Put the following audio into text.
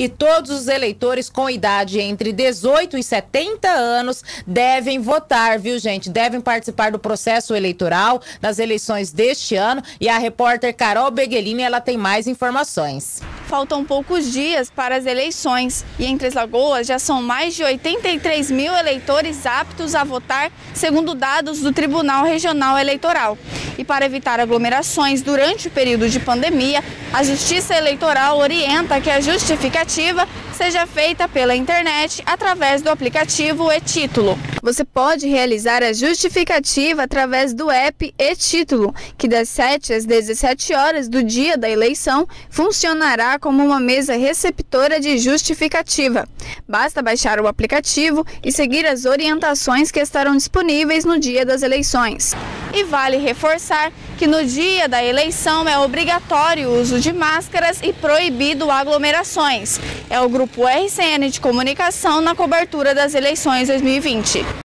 e todos os eleitores com idade entre 18 e 70 anos devem votar, viu, gente? Devem participar do processo eleitoral das eleições deste ano e a repórter Carol Beguelini, ela tem mais informações. Faltam poucos dias para as eleições e em Três Lagoas já são mais de 83 mil eleitores aptos a votar, segundo dados do Tribunal Regional Eleitoral. E para evitar aglomerações durante o período de pandemia, a Justiça Eleitoral orienta que a justificativa seja feita pela internet através do aplicativo e-Título. Você pode realizar a justificativa através do app e-Título, que das 7 às 17 horas do dia da eleição funcionará como uma mesa receptora de justificativa. Basta baixar o aplicativo e seguir as orientações que estarão disponíveis no dia das eleições. E vale reforçar que no dia da eleição é obrigatório o uso de máscaras e proibido aglomerações. É o grupo RCN de Comunicação na cobertura das eleições 2020.